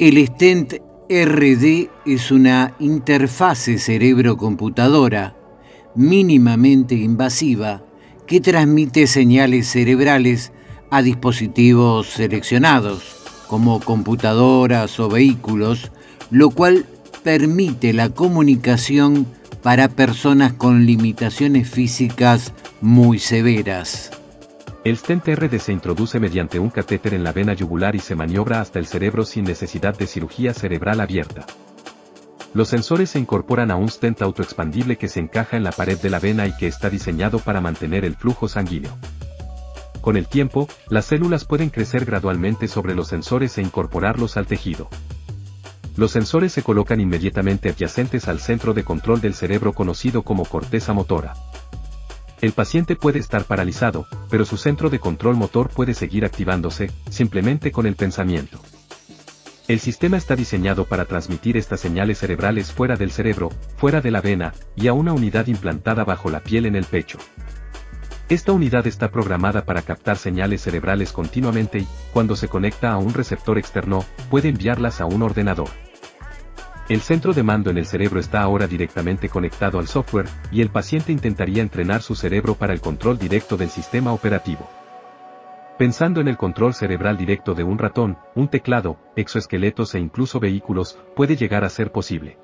El stent RD es una interfase cerebro-computadora mínimamente invasiva que transmite señales cerebrales a dispositivos seleccionados, como computadoras o vehículos, lo cual permite la comunicación para personas con limitaciones físicas muy severas. El stent RD se introduce mediante un catéter en la vena yugular y se maniobra hasta el cerebro sin necesidad de cirugía cerebral abierta. Los sensores se incorporan a un stent autoexpandible que se encaja en la pared de la vena y que está diseñado para mantener el flujo sanguíneo. Con el tiempo, las células pueden crecer gradualmente sobre los sensores e incorporarlos al tejido. Los sensores se colocan inmediatamente adyacentes al centro de control del cerebro conocido como corteza motora. El paciente puede estar paralizado, pero su centro de control motor puede seguir activándose, simplemente con el pensamiento. El sistema está diseñado para transmitir estas señales cerebrales fuera del cerebro, fuera de la vena, y a una unidad implantada bajo la piel en el pecho. Esta unidad está programada para captar señales cerebrales continuamente y, cuando se conecta a un receptor externo, puede enviarlas a un ordenador. El centro de mando en el cerebro está ahora directamente conectado al software, y el paciente intentaría entrenar su cerebro para el control directo del sistema operativo. Pensando en el control cerebral directo de un ratón, un teclado, exoesqueletos e incluso vehículos, puede llegar a ser posible.